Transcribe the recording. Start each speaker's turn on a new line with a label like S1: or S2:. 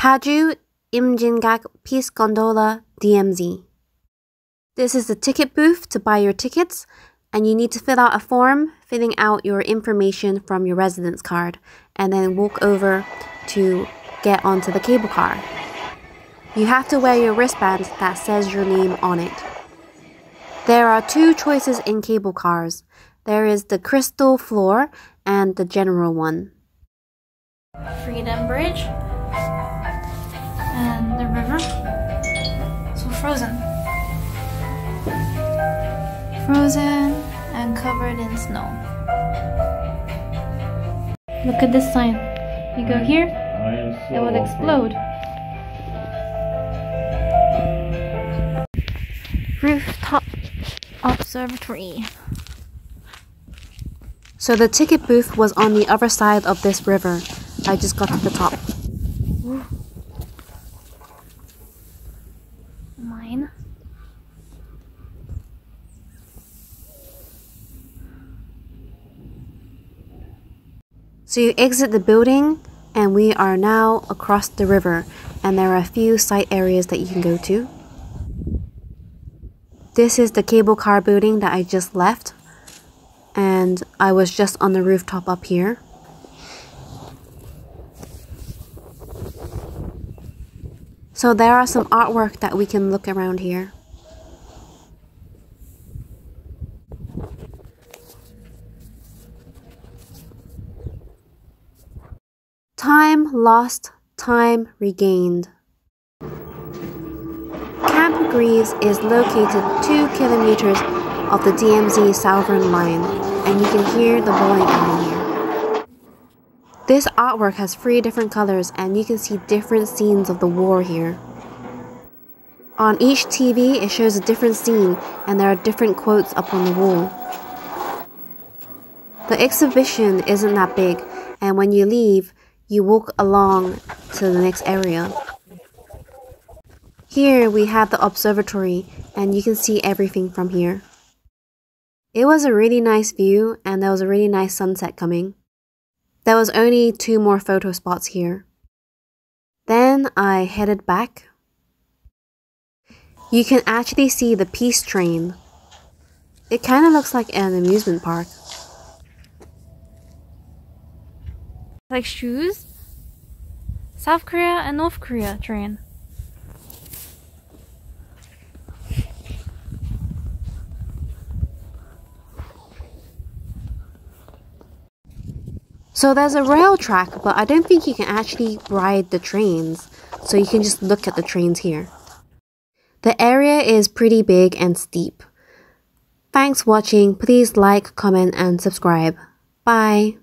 S1: Paju Imjingak Peace Gondola DMZ. This is the ticket booth to buy your tickets, and you need to fill out a form filling out your information from your residence card and then walk over to get onto the cable car. You have to wear your wristband that says your name on it. There are two choices in cable cars. There is the crystal floor and the general one.
S2: Freedom Bridge Frozen and covered in snow. Look at this sign. You go here, it will explode. Rooftop observatory.
S1: So the ticket booth was on the other side of this river. I just got to the top. So you exit the building, and we are now across the river, and there are a few site areas that you can go to. This is the cable car building that I just left, and I was just on the rooftop up here. So there are some artwork that we can look around here. Time lost, time regained. Camp Greaves is located 2 kilometers of the DMZ Southern Line, and you can hear the bowling alley here. This artwork has three different colors, and you can see different scenes of the war here. On each TV, it shows a different scene, and there are different quotes up on the wall. The exhibition isn't that big, and when you leave, you walk along to the next area. Here we have the observatory, and you can see everything from here. It was a really nice view, and there was a really nice sunset coming. There was only two more photo spots here. Then I headed back. You can actually see the peace train. It kind of looks like an amusement park.
S2: Like shoes? South Korea and North Korea train.
S1: So there's a rail track, but I don't think you can actually ride the trains. So you can just look at the trains here. The area is pretty big and steep. Thanks for watching. Please like, comment, and subscribe. Bye.